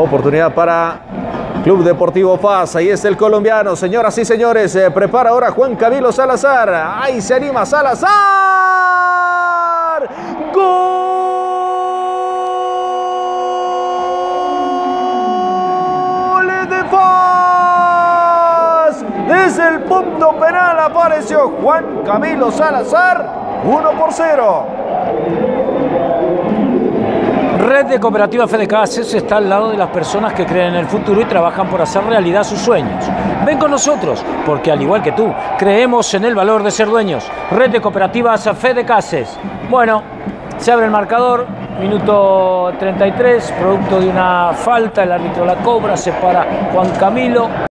Oportunidad para Club Deportivo Paz. Ahí está el colombiano. Señoras y señores, se prepara ahora Juan Camilo Salazar. Ahí se anima Salazar. ¡Gol! Desde el punto penal apareció Juan Camilo Salazar. 1 por 0. Red de Cooperativa Fede Cases está al lado de las personas que creen en el futuro y trabajan por hacer realidad sus sueños. Ven con nosotros, porque al igual que tú, creemos en el valor de ser dueños. Red de Cooperativas Fede Cases. Bueno, se abre el marcador, minuto 33, producto de una falta, el árbitro la cobra, se para Juan Camilo.